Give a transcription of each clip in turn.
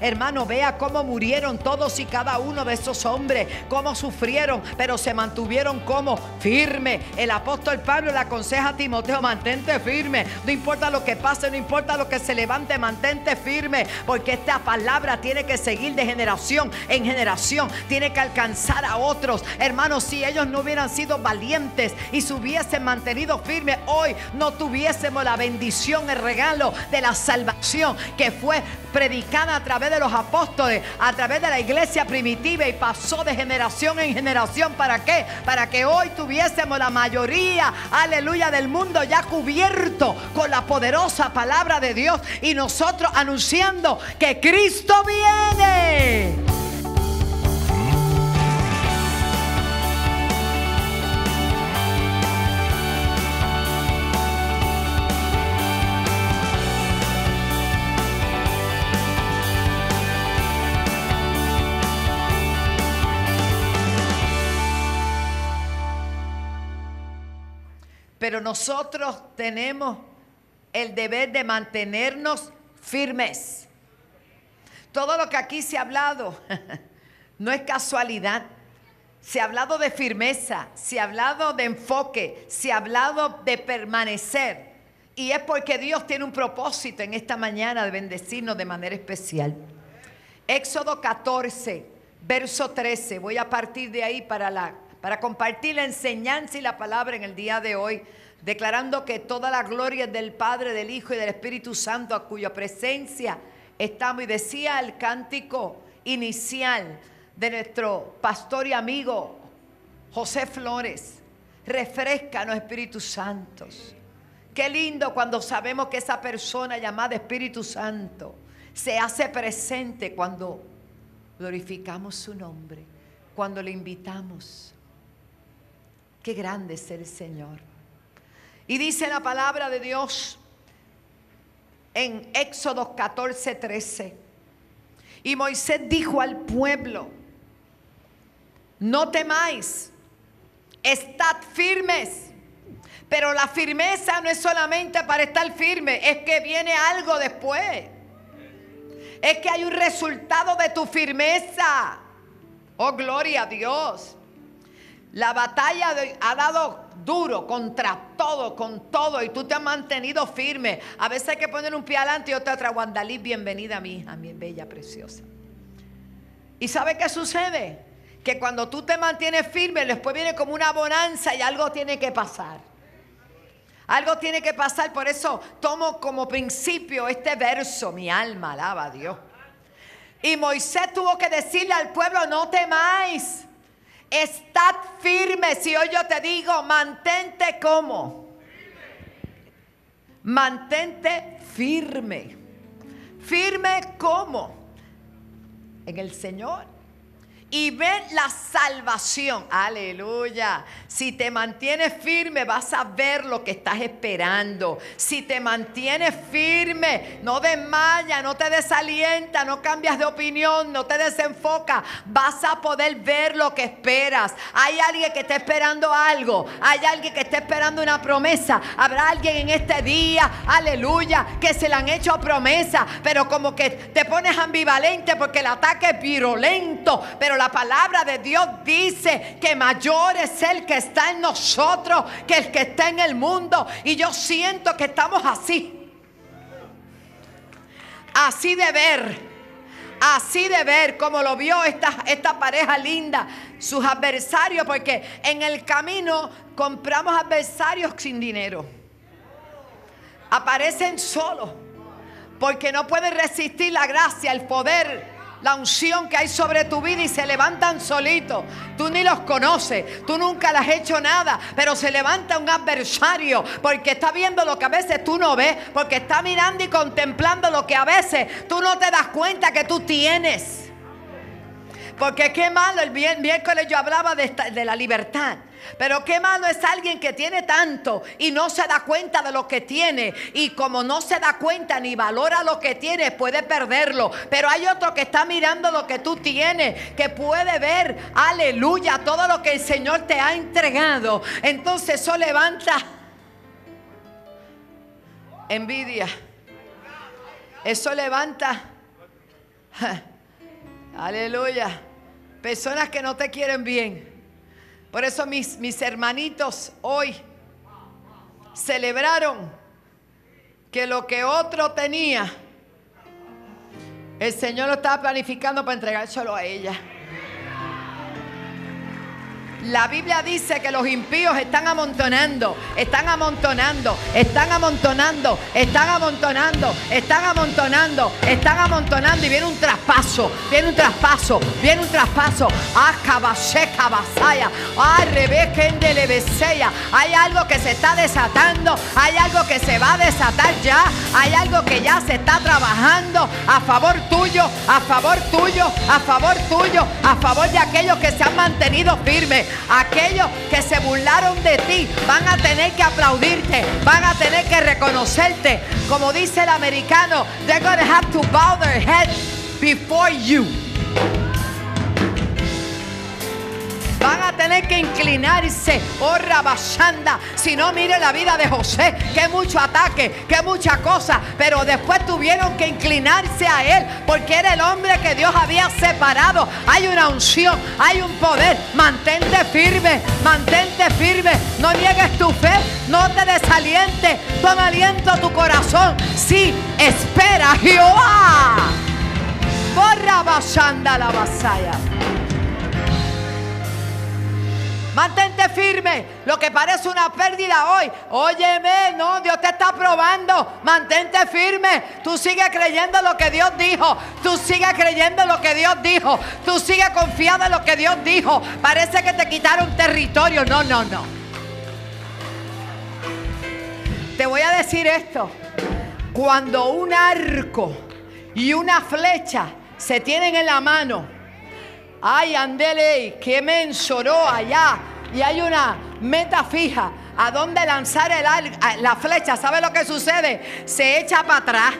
hermano, vea cómo murieron todos y cada uno de esos hombres, cómo sufrieron, pero se mantuvieron como firme. El apóstol Pablo le aconseja a Timoteo, mantente firme. No importa lo que pase, no importa lo que se levante, mantente firme, porque esta palabra tiene que seguir de generación en generación, tiene que alcanzar a otros. Hermanos, si ellos no hubieran sido valientes y se hubiesen mantenido firmes, hoy no tuviésemos la bendición, el regalo de la salvación que fue predicada a través de los apóstoles, a través de la iglesia primitiva y pasó de generación en generación. ¿Para qué? Para que hoy tuviésemos la mayoría, aleluya, del mundo ya cubierto con la poderosa palabra de Dios y nosotros anunciando que Cristo viene. Pero nosotros tenemos el deber de mantenernos firmes. Todo lo que aquí se ha hablado no es casualidad. Se ha hablado de firmeza, se ha hablado de enfoque, se ha hablado de permanecer. Y es porque Dios tiene un propósito en esta mañana de bendecirnos de manera especial. Éxodo 14, verso 13. Voy a partir de ahí para la para compartir la enseñanza y la palabra en el día de hoy, declarando que toda la gloria es del Padre, del Hijo y del Espíritu Santo, a cuya presencia estamos. Y decía el cántico inicial de nuestro pastor y amigo José Flores, refrescanos Espíritus Santos. Qué lindo cuando sabemos que esa persona llamada Espíritu Santo se hace presente cuando glorificamos su nombre, cuando le invitamos Qué grande es el Señor. Y dice la palabra de Dios en Éxodo 14, 13. Y Moisés dijo al pueblo, no temáis, estad firmes. Pero la firmeza no es solamente para estar firme, es que viene algo después. Es que hay un resultado de tu firmeza. Oh, gloria a Dios. La batalla ha dado duro contra todo, con todo, y tú te has mantenido firme. A veces hay que poner un pie adelante y otra atrás. Guandalí, bienvenida, mi hija, mi bella, preciosa. ¿Y sabe qué sucede? Que cuando tú te mantienes firme, después viene como una bonanza y algo tiene que pasar. Algo tiene que pasar, por eso tomo como principio este verso, mi alma alaba a Dios. Y Moisés tuvo que decirle al pueblo, no temáis. Estad firme. Si hoy yo te digo, mantente como. Mantente firme. Firme como. En el Señor y ver la salvación. Aleluya. Si te mantienes firme, vas a ver lo que estás esperando. Si te mantienes firme, no desmayas, no te desalienta, no cambias de opinión, no te desenfoca, vas a poder ver lo que esperas. Hay alguien que está esperando algo, hay alguien que está esperando una promesa. Habrá alguien en este día, aleluya, que se le han hecho promesa, pero como que te pones ambivalente porque el ataque es virulento, pero la palabra de Dios dice que mayor es el que está en nosotros que el que está en el mundo. Y yo siento que estamos así. Así de ver. Así de ver como lo vio esta, esta pareja linda, sus adversarios, porque en el camino compramos adversarios sin dinero. Aparecen solos, porque no pueden resistir la gracia, el poder la unción que hay sobre tu vida y se levantan solitos. Tú ni los conoces, tú nunca les has hecho nada, pero se levanta un adversario porque está viendo lo que a veces tú no ves, porque está mirando y contemplando lo que a veces tú no te das cuenta que tú tienes. Porque qué malo, el miércoles yo hablaba de, de la libertad. Pero qué malo es alguien que tiene tanto y no se da cuenta de lo que tiene. Y como no se da cuenta ni valora lo que tiene, puede perderlo. Pero hay otro que está mirando lo que tú tienes, que puede ver, aleluya, todo lo que el Señor te ha entregado. Entonces eso levanta envidia. Eso levanta Aleluya. Personas que no te quieren bien. Por eso mis, mis hermanitos hoy celebraron que lo que otro tenía, el Señor lo estaba planificando para entregárselo a ella. La Biblia dice que los impíos están amontonando, están amontonando, están amontonando, están amontonando, están amontonando, están amontonando y viene un traspaso, viene un traspaso, viene un traspaso. Ah, basaya, ah, Hay algo que se está desatando, hay algo que se va a desatar ya, hay algo que ya se está trabajando a favor tuyo, a favor tuyo, a favor tuyo, a favor de aquellos que se han mantenido firmes. Aquellos que se burlaron de ti van a tener que aplaudirte, van a tener que reconocerte. Como dice el americano, they're going to have to bow their head before you. Van a tener que inclinarse, oh Rabashanda. Si no, mire la vida de José, que mucho ataque, que mucha cosa. Pero después tuvieron que inclinarse a él, porque era el hombre que Dios había separado. Hay una unción, hay un poder. Mantente firme, mantente firme. No niegues tu fe, no te desalientes. Toma aliento tu corazón. Sí, espera Jehová. Borra Bashanda la vasaya. Mantente firme. Lo que parece una pérdida hoy. Óyeme, no, Dios te está probando. Mantente firme. Tú sigues creyendo lo que Dios dijo. Tú sigues creyendo lo que Dios dijo. Tú sigues confiando en lo que Dios dijo. Parece que te quitaron territorio. No, no, no. Te voy a decir esto. Cuando un arco y una flecha se tienen en la mano, Ay, andele, que me ensoró allá. Y hay una meta fija a dónde lanzar el, la flecha. ¿Sabe lo que sucede? Se echa para atrás.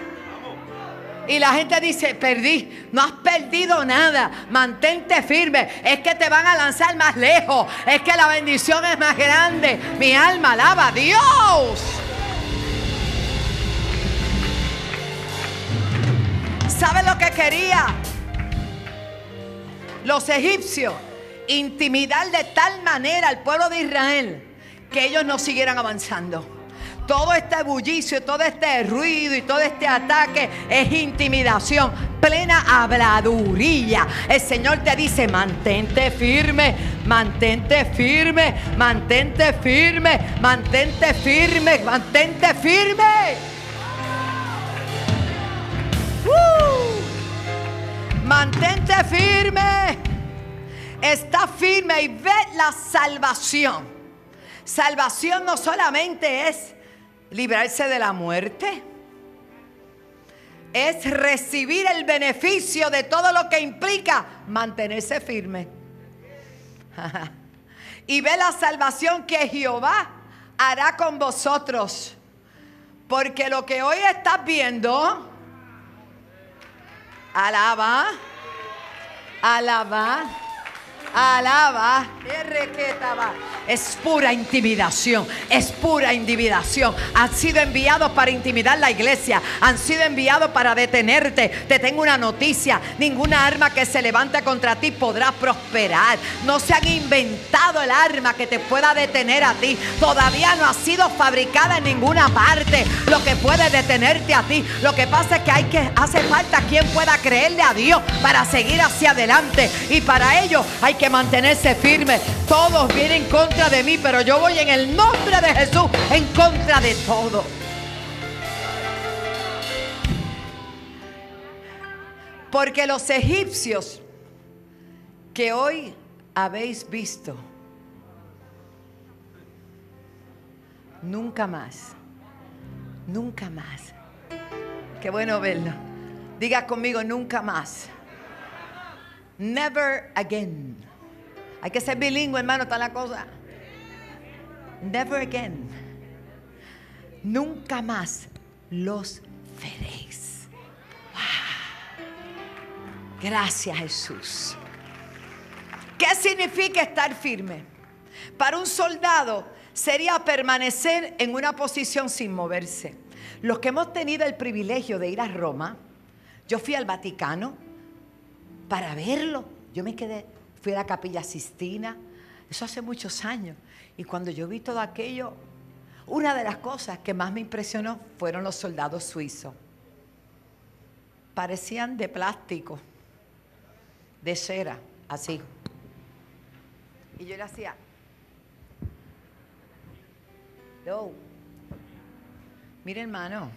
Y la gente dice, perdí, no has perdido nada, mantente firme, es que te van a lanzar más lejos, es que la bendición es más grande. Mi alma alaba a Dios. ¿Sabe lo que quería? Los egipcios intimidar de tal manera al pueblo de Israel que ellos no siguieran avanzando. Todo este bullicio, todo este ruido y todo este ataque es intimidación, plena habladuría. El Señor te dice, mantente firme, mantente firme, mantente firme, mantente firme, mantente firme. Mantente firme. Está firme y ve la salvación. Salvación no solamente es librarse de la muerte. Es recibir el beneficio de todo lo que implica mantenerse firme. y ve la salvación que Jehová hará con vosotros. Porque lo que hoy estás viendo Alaba. Alaba. Alaba. Es pura intimidación. Es pura intimidación. Han sido enviados para intimidar la iglesia. Han sido enviados para detenerte. Te tengo una noticia. Ninguna arma que se levante contra ti podrá prosperar. No se han inventado el arma que te pueda detener a ti. Todavía no ha sido fabricada en ninguna parte. Lo que puede detenerte a ti. Lo que pasa es que hay que hace falta quien pueda creerle a Dios para seguir hacia adelante. Y para ello hay que mantenerse firme. Todos vienen en contra de mí, pero yo voy en el nombre de Jesús en contra de todo. Porque los egipcios que hoy habéis visto, nunca más, nunca más. Qué bueno verlo. Diga conmigo, nunca más. Never again. Hay que ser bilingüe, hermano, está la cosa. Never again. Nunca más los veréis. Gracias Jesús. ¿Qué significa estar firme? Para un soldado sería permanecer en una posición sin moverse. Los que hemos tenido el privilegio de ir a Roma, yo fui al Vaticano, para verlo. Yo me quedé, fui a la capilla Sistina, eso hace muchos años. Y cuando yo vi todo aquello, una de las cosas que más me impresionó fueron los soldados suizos. Parecían de plástico, de cera, así. Y yo le hacía, no. Mire hermano,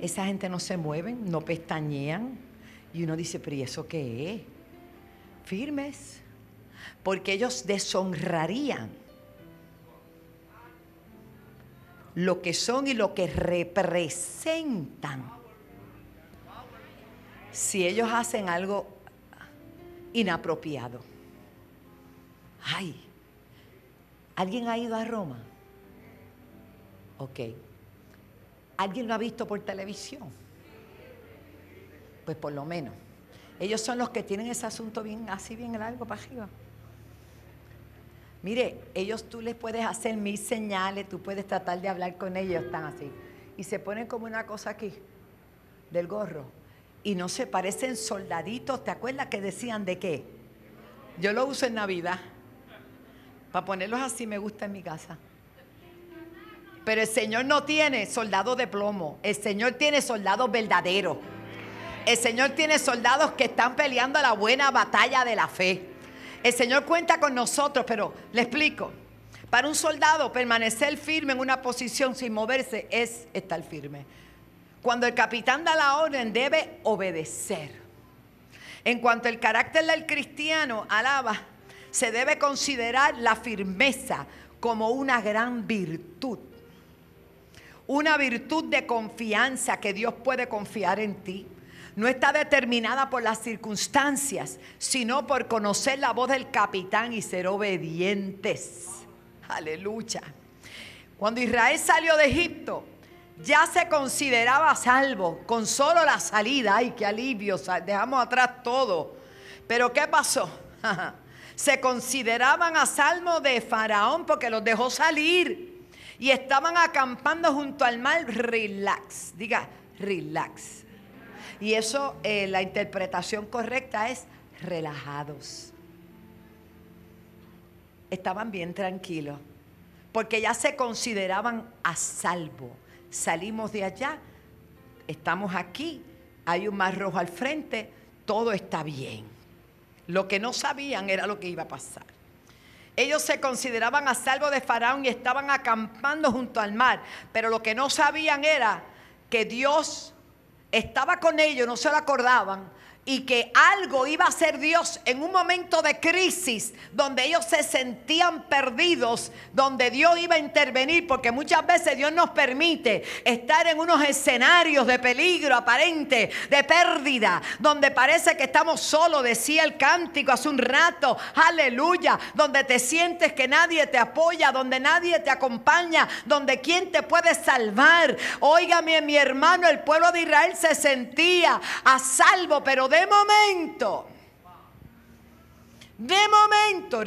esa gente no se mueve, no pestañean. Y uno dice, pero ¿y eso qué es? Firmes. Porque ellos deshonrarían lo que son y lo que representan. Si ellos hacen algo inapropiado. Ay, ¿alguien ha ido a Roma? Ok. ¿Alguien lo ha visto por televisión? Pues por lo menos. Ellos son los que tienen ese asunto bien así, bien largo para arriba. Mire, ellos tú les puedes hacer mil señales, tú puedes tratar de hablar con ellos, están así. Y se ponen como una cosa aquí, del gorro. Y no se parecen soldaditos, ¿te acuerdas que decían de qué? Yo lo uso en Navidad. Para ponerlos así me gusta en mi casa. Pero el Señor no tiene soldados de plomo, el Señor tiene soldados verdaderos. El Señor tiene soldados que están peleando la buena batalla de la fe. El Señor cuenta con nosotros, pero le explico. Para un soldado permanecer firme en una posición sin moverse es estar firme. Cuando el capitán da la orden debe obedecer. En cuanto al carácter del cristiano, alaba, se debe considerar la firmeza como una gran virtud. Una virtud de confianza que Dios puede confiar en ti no está determinada por las circunstancias, sino por conocer la voz del capitán y ser obedientes. Aleluya. Cuando Israel salió de Egipto, ya se consideraba salvo con solo la salida. Ay, qué alivio, dejamos atrás todo. Pero ¿qué pasó? se consideraban a salvo de Faraón porque los dejó salir y estaban acampando junto al mar, relax, diga, relax. Y eso, eh, la interpretación correcta es relajados. Estaban bien tranquilos, porque ya se consideraban a salvo. Salimos de allá, estamos aquí, hay un mar rojo al frente, todo está bien. Lo que no sabían era lo que iba a pasar. Ellos se consideraban a salvo de Faraón y estaban acampando junto al mar, pero lo que no sabían era que Dios estaba con ellos, no se lo acordaban, y que algo iba a ser Dios en un momento de crisis donde ellos se sentían perdidos, donde Dios iba a intervenir, porque muchas veces Dios nos permite estar en unos escenarios de peligro aparente, de pérdida, donde parece que estamos solos, decía el cántico hace un rato, aleluya, donde te sientes que nadie te apoya, donde nadie te acompaña, donde quién te puede salvar. Óigame, mi hermano, el pueblo de Israel se sentía a salvo, pero de de momento, de momento,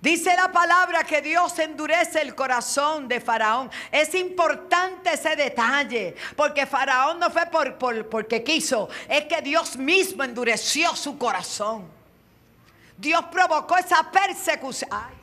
Dice la palabra que Dios endurece el corazón de Faraón. Es importante ese detalle, porque Faraón no fue por, por, porque quiso, es que Dios mismo endureció su corazón. Dios provocó esa persecución.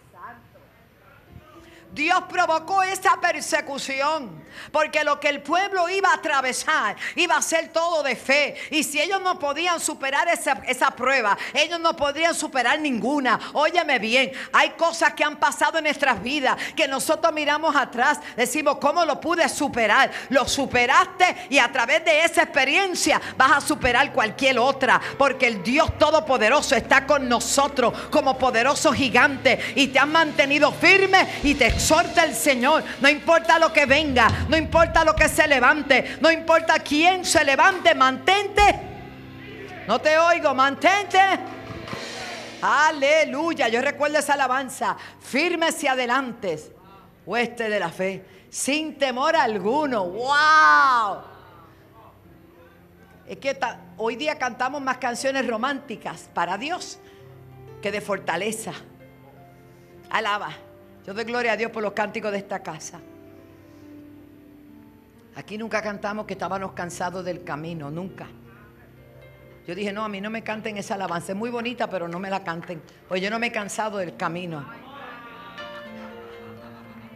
Dios provocó esa persecución. Porque lo que el pueblo iba a atravesar iba a ser todo de fe. Y si ellos no podían superar esa, esa, prueba, ellos no podrían superar ninguna. Óyeme bien, hay cosas que han pasado en nuestras vidas que nosotros miramos atrás, decimos, ¿cómo lo pude superar? Lo superaste y a través de esa experiencia vas a superar cualquier otra. Porque el Dios Todopoderoso está con nosotros como poderoso gigante y te han mantenido firme y te exhorta el Señor. No importa lo que venga, no importa lo que se levante, no importa quién se levante, mantente. No te oigo, mantente. Aleluya. Yo recuerdo esa alabanza. Firmes y adelante. Hueste de la fe. Sin temor alguno. ¡Wow! Es que hoy día cantamos más canciones románticas para Dios que de fortaleza. Alaba. Yo doy gloria a Dios por los cánticos de esta casa. Aquí nunca cantamos que estábamos cansados del camino, nunca. Yo dije, no, a mí no me canten esa alabanza, es muy bonita, pero no me la canten. Oye, yo no me he cansado del camino.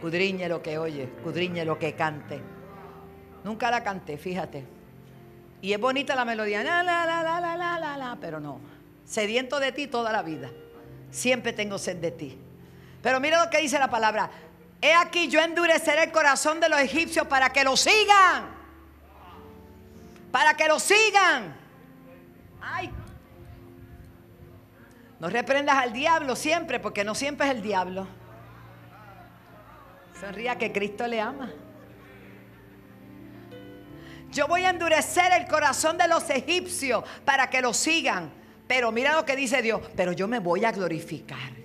Cudriñe lo que oye, cudriñe lo que cante. Nunca la canté, fíjate. Y es bonita la melodía, la, la, la, la, la, la, la, pero no. Sediento de ti toda la vida. Siempre tengo sed de ti. Pero mira lo que dice la palabra. He aquí yo endureceré el corazón de los egipcios para que lo sigan. Para que lo sigan. Ay. No reprendas al diablo siempre, porque no siempre es el diablo. Sonría que Cristo le ama. Yo voy a endurecer el corazón de los egipcios para que lo sigan. Pero mira lo que dice Dios. Pero yo me voy a glorificar.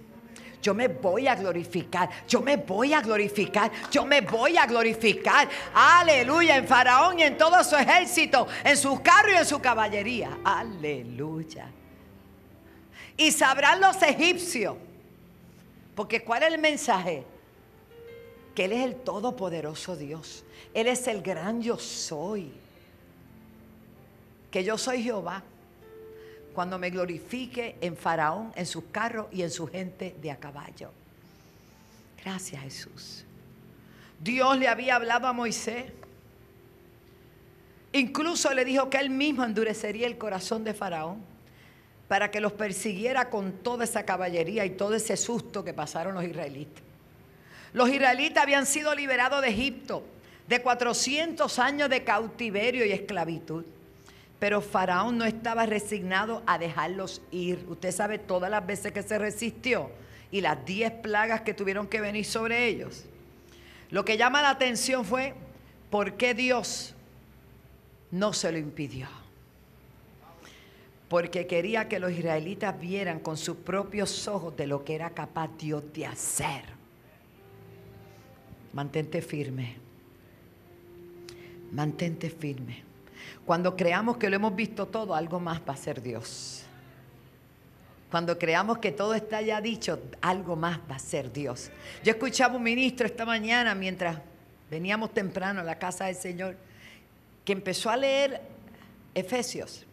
Yo me voy a glorificar, yo me voy a glorificar, yo me voy a glorificar. Aleluya, en Faraón y en todo su ejército, en sus carros y en su caballería. Aleluya. Y sabrán los egipcios, porque ¿cuál es el mensaje? Que Él es el todopoderoso Dios. Él es el gran yo soy. Que yo soy Jehová cuando me glorifique en Faraón, en sus carros y en su gente de a caballo. Gracias Jesús. Dios le había hablado a Moisés. Incluso le dijo que él mismo endurecería el corazón de Faraón para que los persiguiera con toda esa caballería y todo ese susto que pasaron los israelitas. Los israelitas habían sido liberados de Egipto de 400 años de cautiverio y esclavitud. Pero Faraón no estaba resignado a dejarlos ir. Usted sabe todas las veces que se resistió y las diez plagas que tuvieron que venir sobre ellos. Lo que llama la atención fue por qué Dios no se lo impidió. Porque quería que los israelitas vieran con sus propios ojos de lo que era capaz Dios de hacer. Mantente firme. Mantente firme. Cuando creamos que lo hemos visto todo, algo más va a ser Dios. Cuando creamos que todo está ya dicho, algo más va a ser Dios. Yo escuchaba un ministro esta mañana mientras veníamos temprano a la casa del Señor, que empezó a leer Efesios.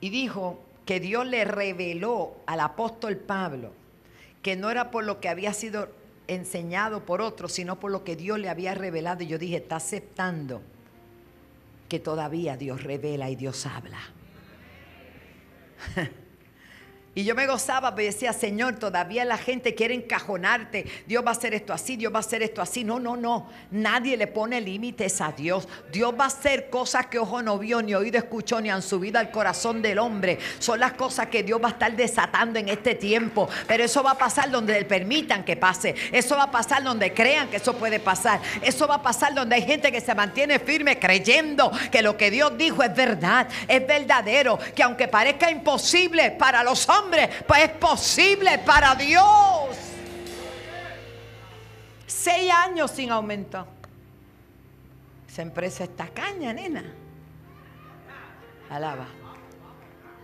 Y dijo que Dios le reveló al apóstol Pablo que no era por lo que había sido enseñado por otros, sino por lo que Dios le había revelado. Y yo dije, está aceptando que todavía Dios revela y Dios habla. Y yo me gozaba, pero decía, Señor, todavía la gente quiere encajonarte. Dios va a hacer esto así, Dios va a hacer esto así. No, no, no. Nadie le pone límites a Dios. Dios va a hacer cosas que ojo no vio, ni oído escuchó, ni han subido al corazón del hombre. Son las cosas que Dios va a estar desatando en este tiempo. Pero eso va a pasar donde le permitan que pase. Eso va a pasar donde crean que eso puede pasar. Eso va a pasar donde hay gente que se mantiene firme creyendo que lo que Dios dijo es verdad, es verdadero. Que aunque parezca imposible para los hombres, pues es posible para Dios. Seis años sin aumento. Esa empresa está caña, nena. Alaba.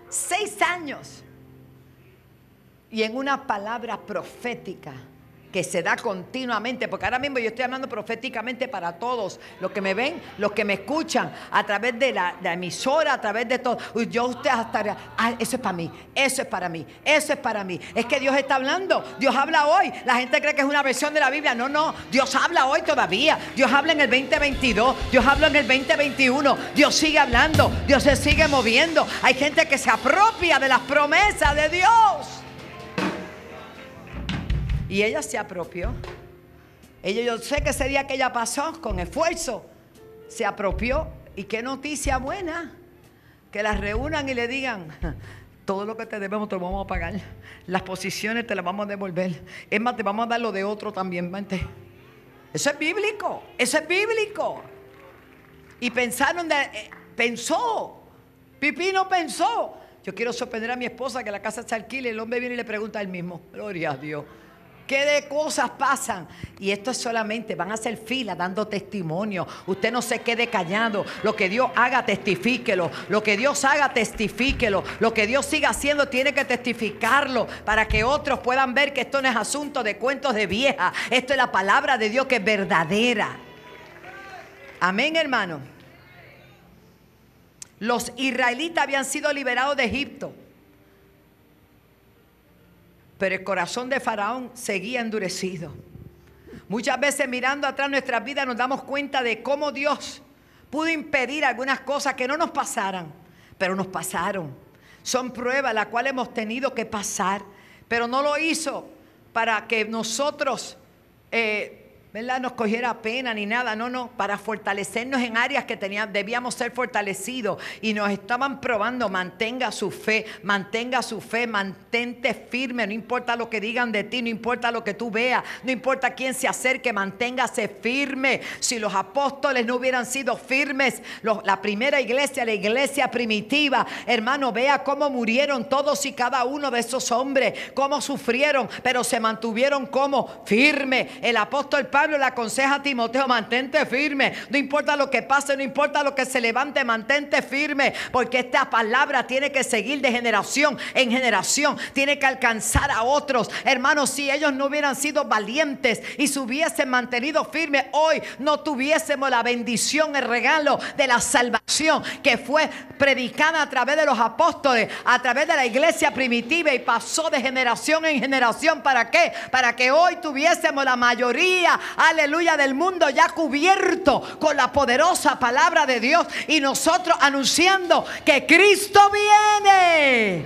Seis años. Y en una palabra profética que se da continuamente, porque ahora mismo yo estoy hablando proféticamente para todos, los que me ven, los que me escuchan, a través de la, emisora, a través de todo. Yo usted hasta, eso es para mí, eso es para mí, eso es para mí. Es que Dios está hablando, Dios habla hoy. La gente cree que es una versión de la Biblia, no, no, Dios habla hoy todavía. Dios habla en el 2022, Dios habla en el 2021, Dios sigue hablando, Dios se sigue moviendo. Hay gente que se apropia de las promesas de Dios. Y ella se apropió. Ella, yo sé que ese día que ella pasó con esfuerzo, se apropió. Y qué noticia buena. Que las reúnan y le digan, todo lo que te debemos te lo vamos a pagar. Las posiciones te las vamos a devolver. Es más, te vamos a dar lo de otro también. Eso es bíblico. Eso es bíblico. Y pensaron, de, eh, pensó. Pipino pensó. Yo quiero sorprender a mi esposa que la casa se alquile. El hombre viene y le pregunta a él mismo. Gloria a Dios. ¿Qué de cosas pasan? Y esto es solamente, van a hacer fila dando testimonio. Usted no se quede callado. Lo que Dios haga, testifíquelo. Lo que Dios haga, testifíquelo. Lo que Dios siga haciendo, tiene que testificarlo para que otros puedan ver que esto no es asunto de cuentos de vieja. Esto es la palabra de Dios que es verdadera. Amén, hermano. Los israelitas habían sido liberados de Egipto. Pero el corazón de Faraón seguía endurecido. Muchas veces mirando atrás nuestras vidas nos damos cuenta de cómo Dios pudo impedir algunas cosas que no nos pasaran, pero nos pasaron. Son pruebas las cuales hemos tenido que pasar, pero no lo hizo para que nosotros eh, ¿verdad? nos cogiera pena ni nada, no, no, para fortalecernos en áreas que teníamos, debíamos ser fortalecidos y nos estaban probando, mantenga su fe, mantenga su fe, mantente firme, no importa lo que digan de ti, no importa lo que tú veas, no importa quién se acerque, manténgase firme. Si los apóstoles no hubieran sido firmes, la primera iglesia, la iglesia primitiva, hermano, vea cómo murieron todos y cada uno de esos hombres, cómo sufrieron, pero se mantuvieron como firme. El apóstol Pablo le aconseja a Timoteo, mantente firme. No importa lo que pase, no importa lo que se levante, mantente firme. Porque esta palabra tiene que seguir de generación en generación. Tiene que alcanzar a otros. Hermanos, si ellos no hubieran sido valientes y se hubiesen mantenido firmes, hoy no tuviésemos la bendición, el regalo de la salvación que fue predicada a través de los apóstoles, a través de la iglesia primitiva y pasó de generación en generación. ¿Para qué? Para que hoy tuviésemos la mayoría aleluya, del mundo ya cubierto con la poderosa palabra de Dios y nosotros anunciando que Cristo viene.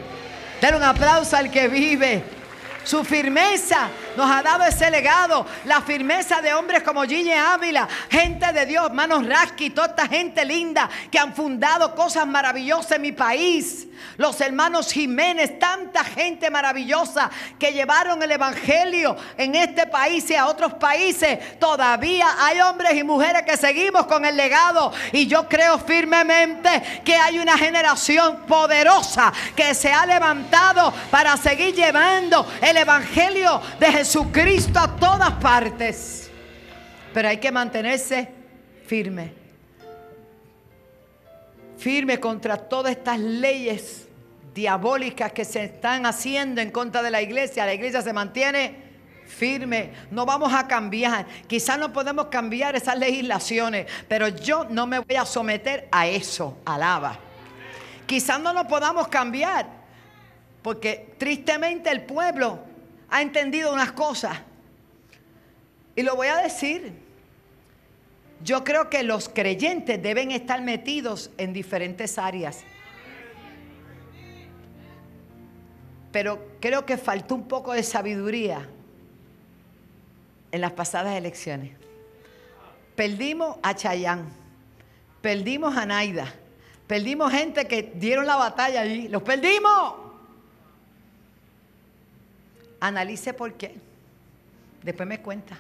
Dar un aplauso al que vive. Su firmeza nos ha dado ese legado. La firmeza de hombres como Gigi Ávila, gente de Dios, manos Rasky, toda esta gente linda que han fundado cosas maravillosas en mi país. Los hermanos Jiménez, tanta gente maravillosa que llevaron el Evangelio en este país y a otros países. Todavía hay hombres y mujeres que seguimos con el legado. Y yo creo firmemente que hay una generación poderosa que se ha levantado para seguir llevando el Evangelio de Jesucristo a todas partes. Pero hay que mantenerse firme. Firme contra todas estas leyes diabólicas que se están haciendo en contra de la iglesia. La iglesia se mantiene firme, no vamos a cambiar. Quizás no podemos cambiar esas legislaciones, pero yo no me voy a someter a eso, alaba. Quizás no lo podamos cambiar, porque tristemente el pueblo ha entendido unas cosas. Y lo voy a decir. Yo creo que los creyentes deben estar metidos en diferentes áreas. Pero creo que faltó un poco de sabiduría en las pasadas elecciones. Perdimos a Chayán, perdimos a Naida, perdimos gente que dieron la batalla allí, los perdimos. Analice por qué. Después me cuenta.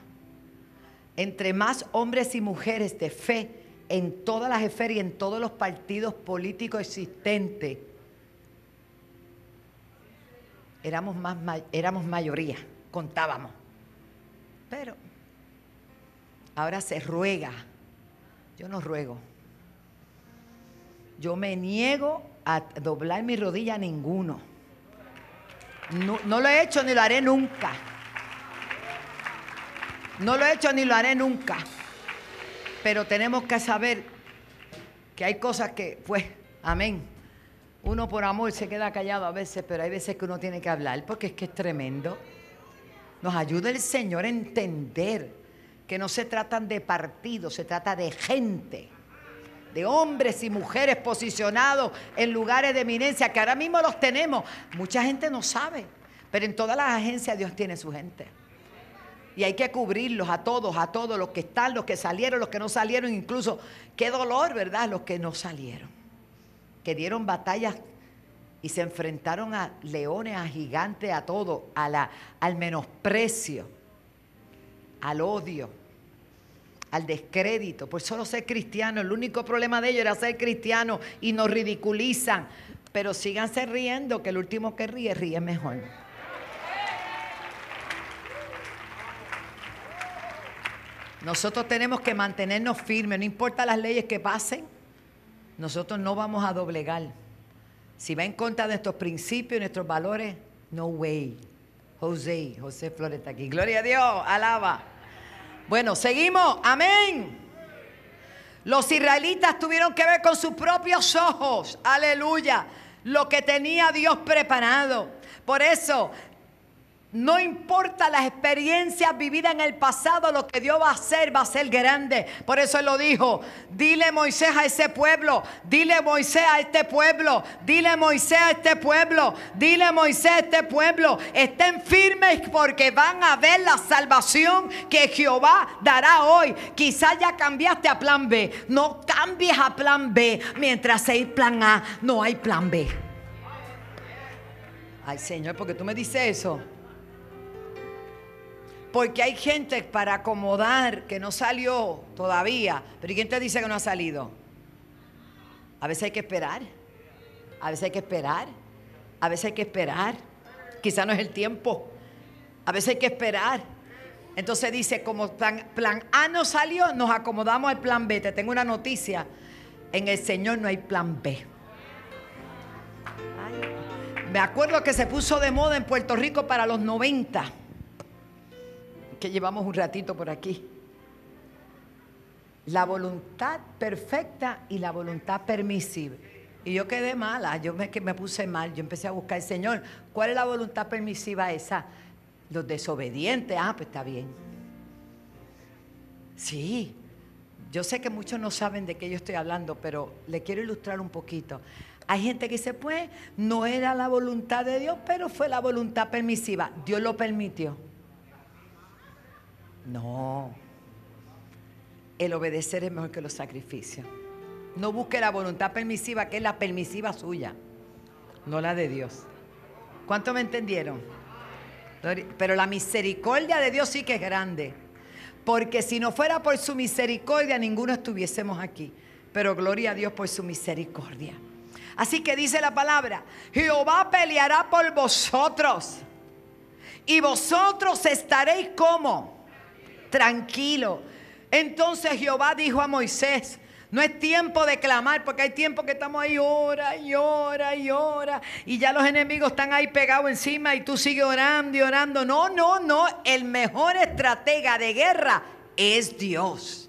Entre más hombres y mujeres de fe en todas las esferas y en todos los partidos políticos existentes, éramos, más, éramos mayoría, contábamos. Pero ahora se ruega. Yo no ruego. Yo me niego a doblar mi rodilla a ninguno. No, lo he hecho ni lo haré nunca. No lo he hecho ni lo haré nunca. Pero tenemos que saber que hay cosas que, pues, amén. Uno por amor se queda callado a veces, pero hay veces que uno tiene que hablar porque es que es tremendo. Nos ayuda el Señor a entender que no se tratan de partidos, se trata de gente de hombres y mujeres posicionados en lugares de eminencia, que ahora mismo los tenemos. Mucha gente no sabe, pero en todas las agencias Dios tiene su gente. Y hay que cubrirlos a todos, a todos, los que están, los que salieron, los que no salieron, incluso qué dolor, ¿verdad? Los que no salieron, que dieron batallas y se enfrentaron a leones, a gigantes, a todo, a la, al menosprecio, al odio al descrédito, por solo ser cristiano. El único problema de ellos era ser cristiano y nos ridiculizan. Pero síganse riendo, que el último que ríe, ríe mejor. Nosotros tenemos que mantenernos firmes, no importa las leyes que pasen, nosotros no vamos a doblegar. Si va en contra de nuestros principios y nuestros valores, no way. José, José Flores está aquí. Gloria a Dios, alaba. Bueno, seguimos. Amén. Los israelitas tuvieron que ver con sus propios ojos, aleluya, lo que tenía Dios preparado. Por eso no importa las experiencias vividas en el pasado, lo que Dios va a hacer va a ser grande. Por eso Él lo dijo. Dile Moisés a ese pueblo, dile Moisés a este pueblo, dile Moisés a este pueblo, dile Moisés a este pueblo. Estén firmes porque van a ver la salvación que Jehová dará hoy. Quizás ya cambiaste a plan B. No cambies a plan B. Mientras hay plan A, no hay plan B. Ay Señor, porque tú me dices eso. Porque hay gente para acomodar que no salió todavía. Pero quién te dice que no ha salido? A veces hay que esperar. A veces hay que esperar. A veces hay que esperar. Quizá no es el tiempo. A veces hay que esperar. Entonces dice, como plan, plan, A no salió, nos acomodamos al plan B. Te tengo una noticia. En el Señor no hay plan B. Me acuerdo que se puso de moda en Puerto Rico para los 90 que llevamos un ratito por aquí. La voluntad perfecta y la voluntad permisible. Y yo quedé mala, yo me, me puse mal, yo empecé a buscar, el Señor, ¿cuál es la voluntad permisiva esa? Los desobedientes, ah, pues está bien. Sí, yo sé que muchos no saben de qué yo estoy hablando, pero le quiero ilustrar un poquito. Hay gente que dice, pues, no era la voluntad de Dios, pero fue la voluntad permisiva. Dios lo permitió. No. El obedecer es mejor que los sacrificios. No busque la voluntad permisiva, que es la permisiva suya, no la de Dios. ¿Cuánto me entendieron? Pero la misericordia de Dios sí que es grande. Porque si no fuera por su misericordia, ninguno estuviésemos aquí. Pero gloria a Dios por su misericordia. Así que dice la palabra, Jehová peleará por vosotros. Y vosotros estaréis como tranquilo. Entonces Jehová dijo a Moisés, no es tiempo de clamar, porque hay tiempo que estamos ahí, ora y ora y ora, y ya los enemigos están ahí pegados encima y tú sigues orando y orando. No, no, no, el mejor estratega de guerra es Dios.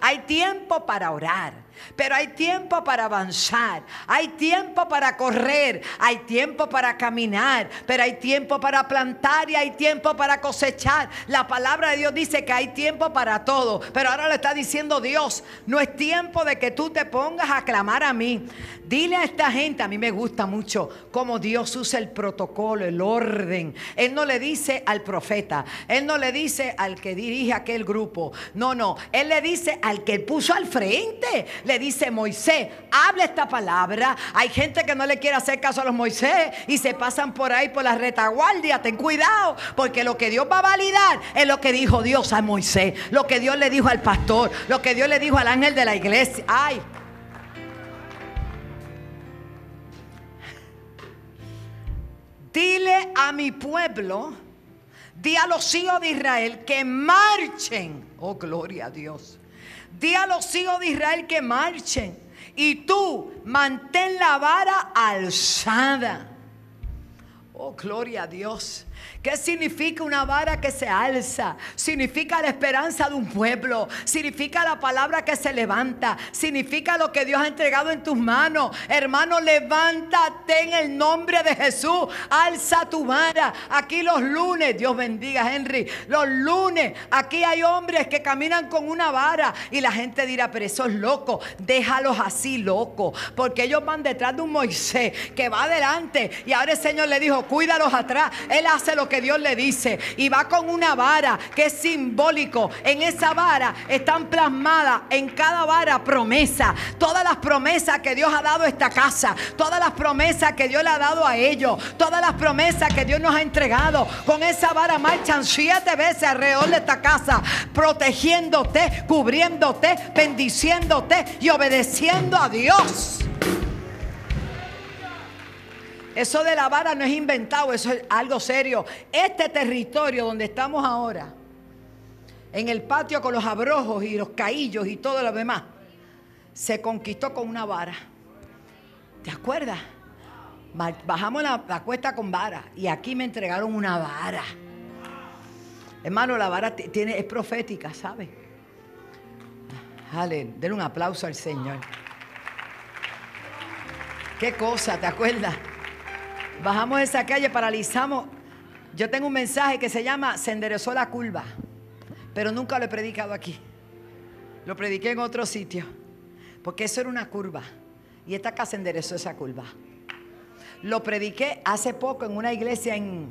Hay tiempo para orar. Pero hay tiempo para avanzar, hay tiempo para correr, hay tiempo para caminar, pero hay tiempo para plantar y hay tiempo para cosechar. La palabra de Dios dice que hay tiempo para todo, pero ahora le está diciendo Dios, no es tiempo de que tú te pongas a clamar a mí. Dile a esta gente, a mí me gusta mucho cómo Dios usa el protocolo, el orden. Él no le dice al profeta, él no le dice al que dirige aquel grupo, no, no, él le dice al que puso al frente le dice Moisés, habla esta palabra. Hay gente que no le quiere hacer caso a los Moisés y se pasan por ahí por la retaguardia. Ten cuidado, porque lo que Dios va a validar es lo que dijo Dios a Moisés, lo que Dios le dijo al pastor, lo que Dios le dijo al ángel de la iglesia. Ay. Dile a mi pueblo, di a los hijos de Israel que marchen. Oh, gloria a Dios Di a los hijos de Israel que marchen. Y tú mantén la vara alzada. Oh, gloria a Dios. ¿Qué significa una vara que se alza? Significa la esperanza de un pueblo. Significa la palabra que se levanta. Significa lo que Dios ha entregado en tus manos. Hermano, levántate en el nombre de Jesús. Alza tu vara. Aquí los lunes, Dios bendiga Henry. Los lunes, aquí hay hombres que caminan con una vara. Y la gente dirá, pero eso es loco. Déjalos así, loco. Porque ellos van detrás de un Moisés que va adelante. Y ahora el Señor le dijo, cuídalos atrás. Él hace lo que Dios le dice. Y va con una vara que es simbólico. En esa vara están plasmadas en cada vara promesa. Todas las promesas que Dios ha dado a esta casa. Todas las promesas que Dios le ha dado a ellos. Todas las promesas que Dios nos ha entregado. Con esa vara marchan siete veces alrededor de esta casa. Protegiéndote, cubriéndote, bendiciéndote y obedeciendo a Dios. Eso de la vara no es inventado, eso es algo serio. Este territorio donde estamos ahora, en el patio con los abrojos y los caillos y todo lo demás, se conquistó con una vara. ¿Te acuerdas? Bajamos la, cuesta con vara y aquí me entregaron una vara. Hermano, la vara tiene, es profética, ¿sabes? Aleluya. Denle un aplauso al Señor. Qué cosa, ¿te acuerdas? Bajamos esa calle, paralizamos. Yo tengo un mensaje que se llama Se enderezó la curva, pero nunca lo he predicado aquí. Lo prediqué en otro sitio, porque eso era una curva. Y esta casa enderezó esa curva. Lo prediqué hace poco en una iglesia en,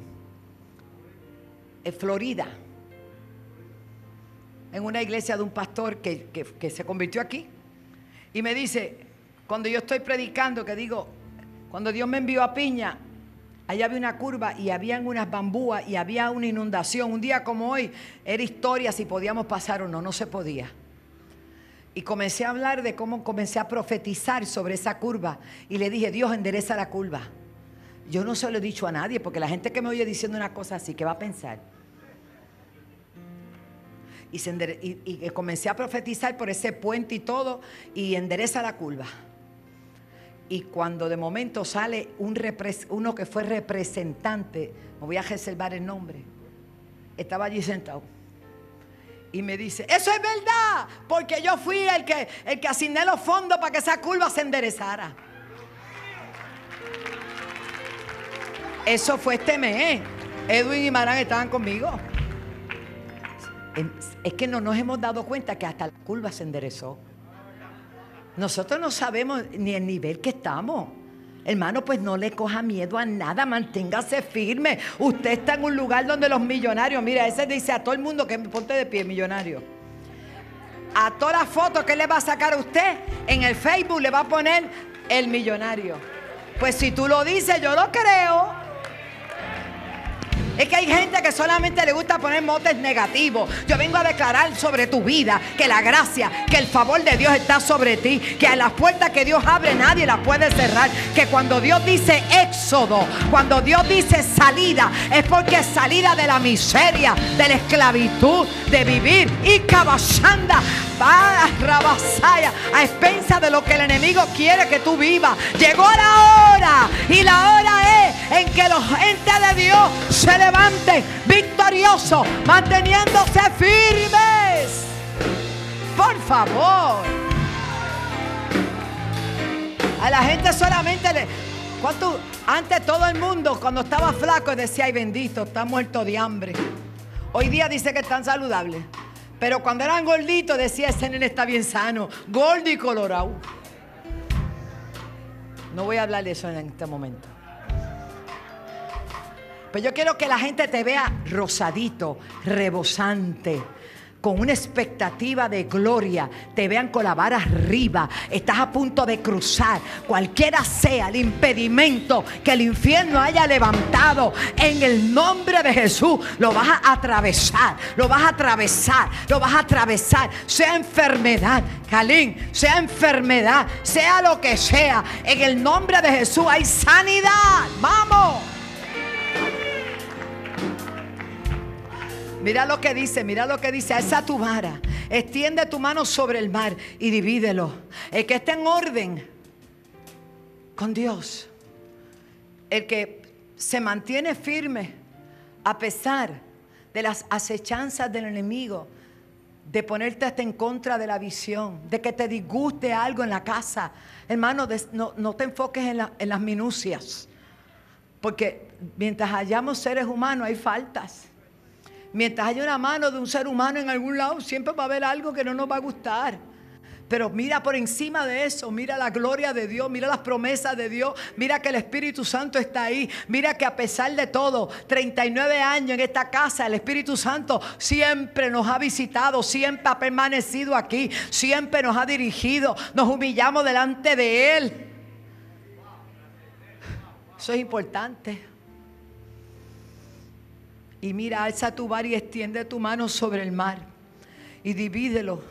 Florida. En una iglesia de un pastor que- que se convirtió aquí. Y me dice, cuando yo estoy predicando, que digo, cuando Dios me envió a Piña, allá había una curva y habían unas bambúas y había una inundación. Un día como hoy era historia si podíamos pasar o no, no se podía. Y comencé a hablar de cómo comencé a profetizar sobre esa curva. Y le dije, Dios endereza la curva. Yo no se lo he dicho a nadie, porque la gente que me oye diciendo una cosa así, ¿qué va a pensar? Y, y comencé a profetizar por ese puente y todo, y endereza la curva. Y cuando de momento sale un uno que fue representante, me voy a reservar el nombre, estaba allí sentado. Y me dice, eso es verdad, porque yo fui el que, el que asigné los fondos para que esa curva se enderezara. Eso fue este mes. Edwin y Marán estaban conmigo. Em- Es que no nos hemos dado cuenta que hasta la curva se enderezó. Nosotros no sabemos ni el nivel que estamos. Hermano, pues no le coja miedo a nada, manténgase firme. Usted está en un lugar donde los millonarios, mira, ese dice a todo el mundo que ponte de pie, millonario. A todas las fotos que le va a sacar a usted, en el Facebook le va a poner el millonario. Pues si tú lo dices, yo lo creo. Es que hay gente que solamente le gusta poner motes negativos. Yo vengo a declarar sobre tu vida que la gracia, que el favor de Dios está sobre ti, que a las puertas que Dios abre nadie las puede cerrar, que cuando Dios dice éxodo, cuando Dios dice salida, es porque es salida de la miseria, de la esclavitud, de vivir y caballanda, va a rabasaya, a expensa de lo que el enemigo quiere que tú vivas. Llegó la hora y la hora es en que los entes de Dios se levanten victoriosos, manteniéndose firmes. Por favor. A la gente solamente le. ¿Cuánto? Antes todo el mundo, cuando estaba flaco, decía, ay bendito, está muerto de hambre. Hoy día dice que están saludables. Pero cuando eran gorditos, decía, ese nene está bien sano, gordo y colorado. No voy a hablar de eso en este momento. Yo quiero que la gente te vea rosadito, rebosante, con una expectativa de gloria. Te vean con la vara arriba. Estás a punto de cruzar. Cualquiera sea el impedimento que el infierno haya levantado, en el nombre de Jesús lo vas a atravesar. Lo vas a atravesar. Lo vas a atravesar. Sea enfermedad, Calín, sea enfermedad, sea lo que sea. En el nombre de Jesús hay sanidad. Vamos. Mira lo que dice, mira lo que dice. Alza tu vara, extiende tu mano sobre el mar y divídelo. El que esté en orden con Dios, el que se mantiene firme a pesar de las acechanzas del enemigo, de ponerte hasta en contra de la visión, de que te disguste algo en la casa. Hermano, no, no te enfoques en, en las minucias, porque mientras hayamos seres humanos hay faltas. Mientras haya una mano de un ser humano en algún lado, siempre va a haber algo que no nos va a gustar. Pero mira por encima de eso, mira la gloria de Dios, mira las promesas de Dios, mira que el Espíritu Santo está ahí, mira que a pesar de todo, 39 años en esta casa, el Espíritu Santo siempre nos ha visitado, siempre ha permanecido aquí, siempre nos ha dirigido, nos humillamos delante de Él. Eso es importante. Y mira, alza tu bar y extiende tu mano sobre el mar y divídelo.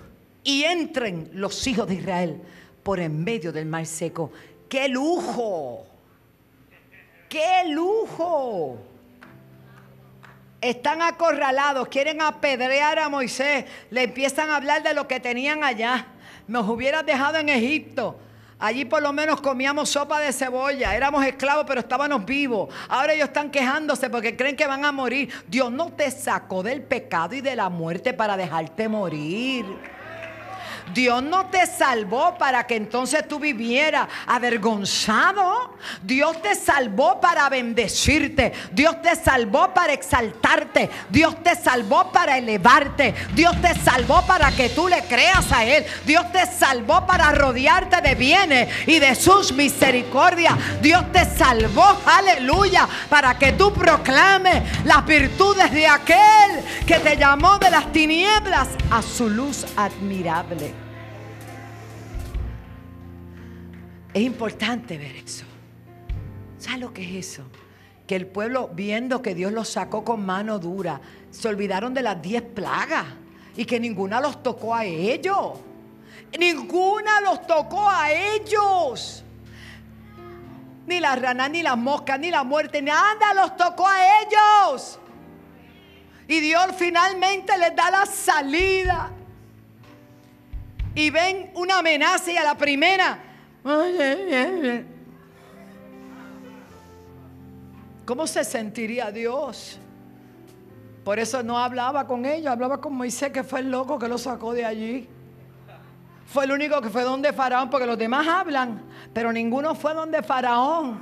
Y entren los hijos de Israel por en medio del mar seco. ¡Qué lujo! ¡Qué lujo! Están acorralados, quieren apedrear a Moisés. Le empiezan a hablar de lo que tenían allá. Nos hubieras dejado en Egipto. Allí por lo menos comíamos sopa de cebolla. Éramos esclavos, pero estábamos vivos. Ahora ellos están quejándose porque creen que van a morir. Dios no te sacó del pecado y de la muerte para dejarte morir. Dios no te salvó para que entonces tú vivieras avergonzado. Dios te salvó para bendecirte. Dios te salvó para exaltarte. Dios te salvó para elevarte. Dios te salvó para que tú le creas a Él. Dios te salvó para rodearte de bienes y de sus misericordias. Dios te salvó, aleluya, para que tú proclames las virtudes de aquel que te llamó de las tinieblas a su luz admirable. Es importante ver eso. ¿Sabes lo que es eso? Que el pueblo, viendo que Dios los sacó con mano dura, se olvidaron de las diez plagas y que ninguna los tocó a ellos. Ninguna los tocó a ellos. Ni la rana, ni la mosca, ni la muerte, nada los tocó a ellos. Y Dios finalmente les da la salida. Y ven una amenaza y a la primera. ¿Cómo se sentiría Dios? Por eso no hablaba con ellos, hablaba con Moisés, que fue el loco que lo sacó de allí. Fue el único que fue donde Faraón, porque los demás hablan, pero ninguno fue donde Faraón.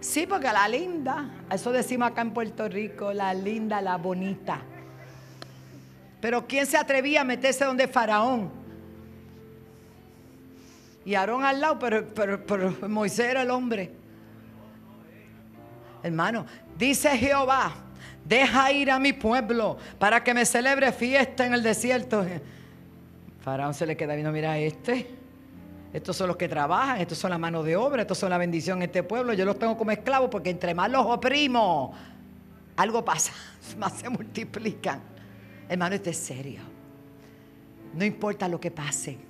Sí, porque la linda, eso decimos acá en Puerto Rico, la linda, la bonita. Pero ¿quién se atrevía a meterse donde Faraón? Y Aarón al lado, pero, pero Moisés era el hombre. Hermano, dice Jehová, deja ir a mi pueblo para que me celebre fiesta en el desierto. Faraón se le queda viendo, mira este. Estos son los que trabajan, estos son la mano de obra, estos son la bendición en este pueblo. Yo los tengo como esclavos porque entre más los oprimo, algo pasa, más se multiplican. Hermano, esto es serio. No importa lo que pase.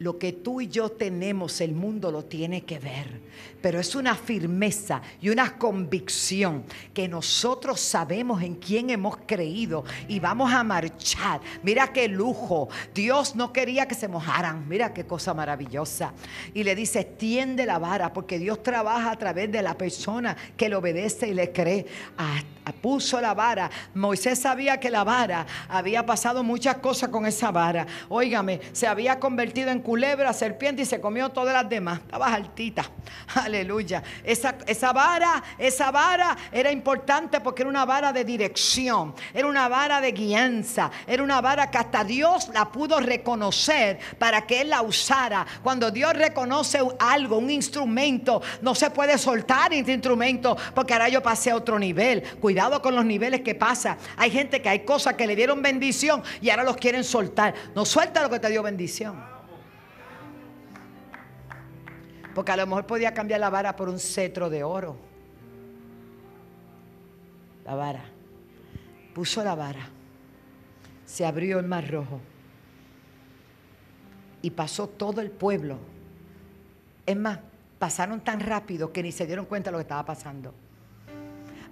Lo que tú y yo tenemos, el mundo lo tiene que ver. Pero es una firmeza y una convicción que nosotros sabemos en quién hemos creído y vamos a marchar. Mira qué lujo. Dios no quería que se mojaran. Mira qué cosa maravillosa. Y le dice, tiende la vara, porque Dios trabaja a través de la persona que le obedece y le cree. Ah, puso la vara. Moisés sabía que la vara había pasado muchas cosas con esa vara. Óigame, se había convertido en culebra, serpiente y se comió todas las demás. Estaba altita. Aleluya. Esa, esa vara, esa vara era importante porque era una vara de dirección, era una vara de guianza, era una vara que hasta Dios la pudo reconocer para que Él la usara. Cuando Dios reconoce algo, un instrumento, no se puede soltar este instrumento porque ahora yo pasé a otro nivel. Cuidado con los niveles que pasa. Hay gente que hay cosas que le dieron bendición y ahora los quieren soltar. No suelta lo que te dio bendición. Porque a lo mejor podía cambiar la vara por un cetro de oro. La vara. Puso la vara. Se abrió el mar rojo. Y pasó todo el pueblo. Es más, pasaron tan rápido que ni se dieron cuenta de lo que estaba pasando.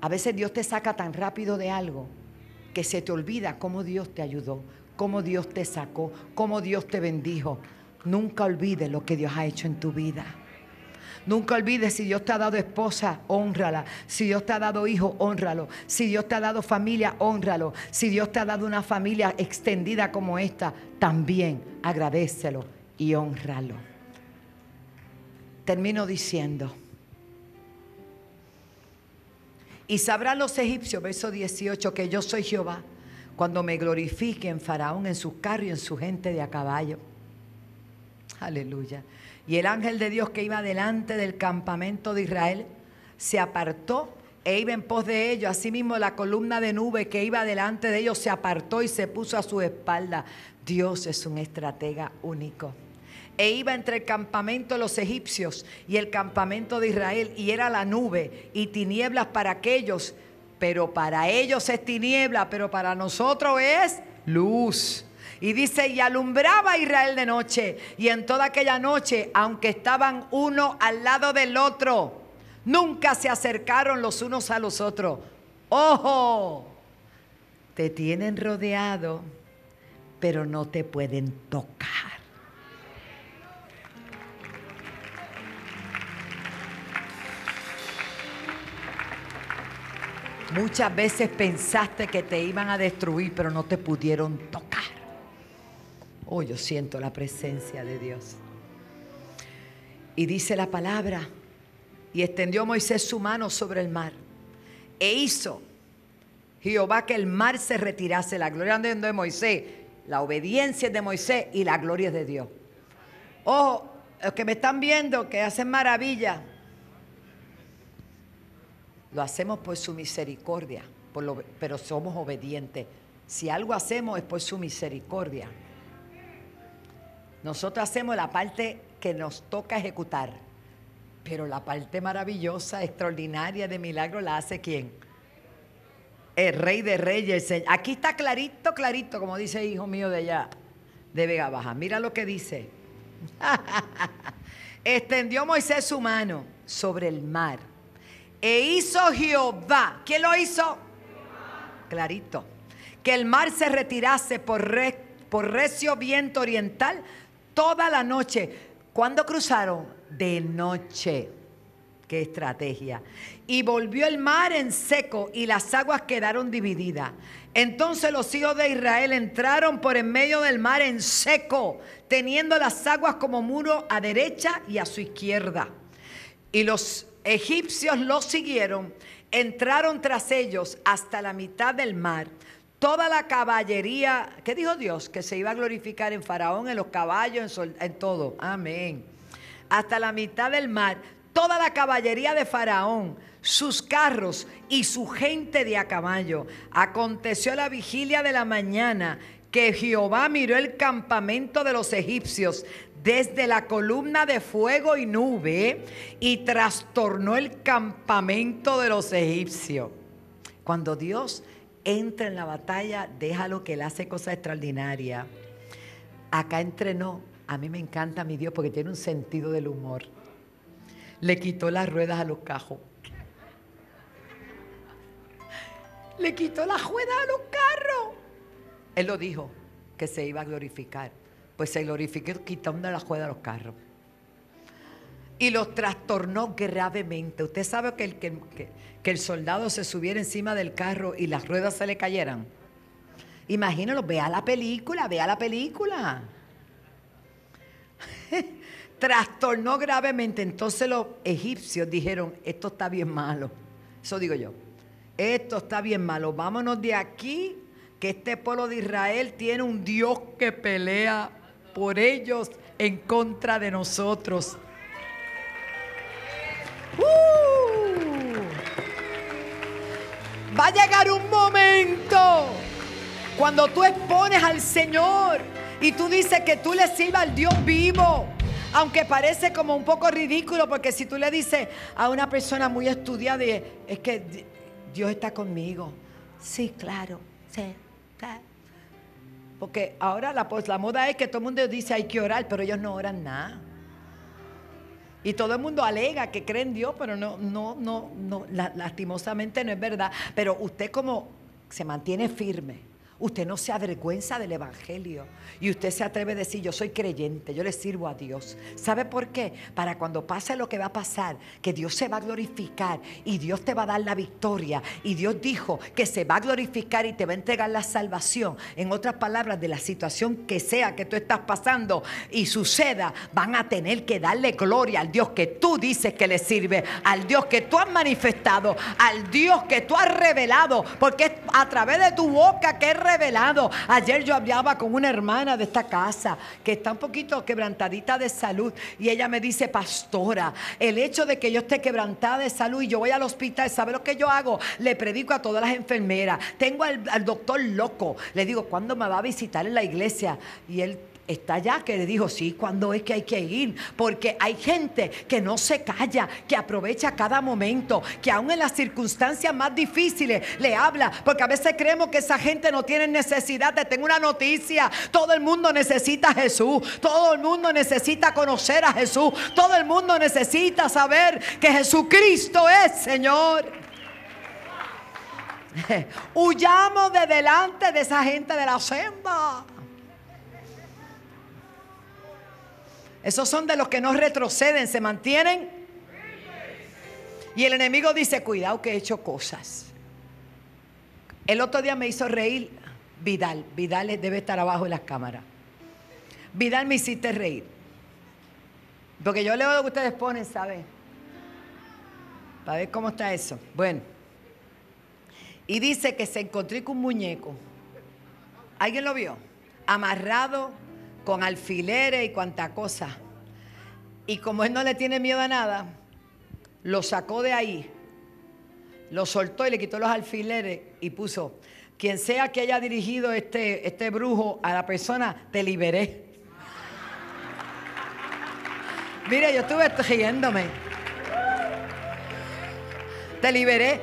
A veces Dios te saca tan rápido de algo que se te olvida cómo Dios te ayudó, cómo Dios te sacó, cómo Dios te bendijo. Nunca olvides lo que Dios ha hecho en tu vida. Nunca olvides si Dios te ha dado esposa, honrala. Si Dios te ha dado hijo, honralo. Si Dios te ha dado familia, honralo. Si Dios te ha dado una familia extendida como esta, también agradecelo y honralo. Termino diciendo. Y sabrán los egipcios, verso 18, que yo soy Jehová, cuando me glorifiquen Faraón en su carro y en su gente de a caballo. Aleluya. Y el ángel de Dios que iba delante del campamento de Israel se apartó e iba en pos de ellos. Asimismo la columna de nube que iba delante de ellos se apartó y se puso a su espalda. Dios es un estratega único. E iba entre el campamento de los egipcios y el campamento de Israel y era la nube y tinieblas para aquellos. Pero para ellos es tiniebla, pero para nosotros es luz. Y dice, y alumbraba a Israel de noche. Y en toda aquella noche, aunque estaban uno al lado del otro, nunca se acercaron los unos a los otros. Ojo, te tienen rodeado, pero no te pueden tocar. Muchas veces pensaste que te iban a destruir, pero no te pudieron tocar. Oh, yo siento la presencia de Dios. Y dice la palabra, y extendió Moisés su mano sobre el mar, e hizo Jehová que el mar se retirase. La gloria de Moisés, la obediencia es de Moisés y la gloria de Dios. Ojo, los que me están viendo, que hacen maravilla, lo hacemos por su misericordia, pero somos obedientes. Si algo hacemos es por su misericordia. Nosotros hacemos la parte que nos toca ejecutar, pero la parte maravillosa, extraordinaria de milagro la hace quién? El rey de reyes. Aquí está clarito, clarito, como dice hijo mío de allá, de Vega Baja. Mira lo que dice. Extendió Moisés su mano sobre el mar e hizo Jehová. ¿Quién lo hizo? Clarito. Que el mar se retirase por, por recio viento oriental toda la noche. ¿Cuándo cruzaron? De noche. Qué estrategia. Y volvió el mar en seco y las aguas quedaron divididas. Entonces los hijos de Israel entraron por en medio del mar en seco, teniendo las aguas como muro a derecha y a su izquierda. Y los egipcios los siguieron, entraron tras ellos hasta la mitad del mar. Toda la caballería, ¿qué dijo Dios? Que se iba a glorificar en Faraón, en los caballos, en, en todo. Amén. Hasta la mitad del mar, toda la caballería de Faraón, sus carros y su gente de a caballo. Aconteció la vigilia de la mañana que Jehová miró el campamento de los egipcios desde la columna de fuego y nube y trastornó el campamento de los egipcios. Cuando Dios entra en la batalla, déjalo que él hace cosas extraordinarias. Acá entrenó. A mí me encanta mi Dios porque tiene un sentido del humor. Le quitó las ruedas a los cajos. Le quitó las ruedas a los carros. Él lo dijo, que se iba a glorificar. Pues se glorificó quitando las ruedas a los carros. Y los trastornó gravemente. Usted sabe que el, que, el soldado se subiera encima del carro y las ruedas se le cayeran. Imagínalo, vea la película, vea la película. Trastornó gravemente. Entonces los egipcios dijeron, esto está bien malo. Eso digo yo. Esto está bien malo. Vámonos de aquí, que este pueblo de Israel tiene un Dios que pelea por ellos en contra de nosotros. ¡Uh! Va a llegar un momento cuando tú expones al Señor y tú dices que tú le sirvas al Dios vivo. Aunque parece como un poco ridículo, porque si tú le dices a una persona muy estudiada, es que Dios está conmigo. Sí, claro, sí, Porque ahora la, pues, la moda es que todo el mundo dice hay que orar, pero ellos no oran nada. Y todo el mundo alega que cree en Dios, pero no, no, no, no, lastimosamente no es verdad. Pero usted como se mantiene firme Usted no se avergüenza del Evangelio y usted se atreve a decir, yo soy creyente, yo le sirvo a Dios. ¿Sabe por qué? Para cuando pase lo que va a pasar, que Dios se va a glorificar y Dios te va a dar la victoria. Y Dios dijo que se va a glorificar y te va a entregar la salvación. En otras palabras, de la situación que sea que tú estás pasando y suceda, van a tener que darle gloria al Dios que tú dices que le sirve, al Dios que tú has manifestado, al Dios que tú has revelado, porque es a través de tu boca que es revelado. Ayer yo hablaba con una hermana de esta casa que está un poquito quebrantadita de salud y ella me dice, pastora, el hecho de que yo esté quebrantada de salud y yo voy al hospital, ¿sabe lo que yo hago? Le predico a todas las enfermeras. Tengo al, al doctor loco. Le digo, ¿cuándo me va a visitar en la iglesia? Y él está allá que le dijo, sí, cuando es que hay que ir? Porque hay gente que no se calla, que aprovecha cada momento, que aún en las circunstancias más difíciles le habla, porque a veces creemos que esa gente no tiene necesidad de tener una noticia. Todo el mundo necesita a Jesús, todo el mundo necesita conocer a Jesús, todo el mundo necesita saber que Jesucristo es Señor. Huyamos de delante de esa gente de la senda. Esos son de los que no retroceden, se mantienen. Y el enemigo dice, cuidado que he hecho cosas. El otro día me hizo reír Vidal. Vidal debe estar abajo en las cámaras. Vidal me hiciste reír. Porque yo leo lo que ustedes ponen, ¿saben? Para ver cómo está eso. Bueno. Y dice que se encontró con un muñeco. ¿Alguien lo vio? Amarrado con alfileres y cuanta cosa. Y como él no le tiene miedo a nada, lo sacó de ahí, lo soltó y le quitó los alfileres y puso, quien sea que haya dirigido este, este brujo a la persona, te liberé. Mire, yo estuve riéndome. Te liberé.